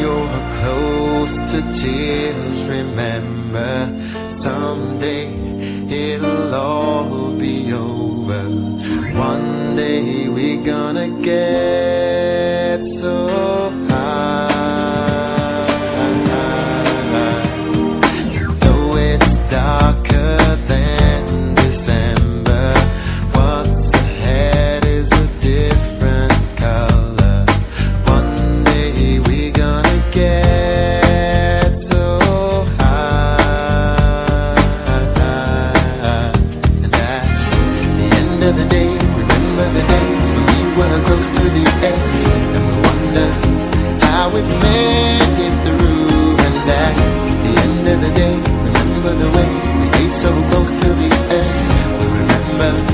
you're close to tears, remember someday it'll all be over. One day we're gonna get so. so close to the end. We remember.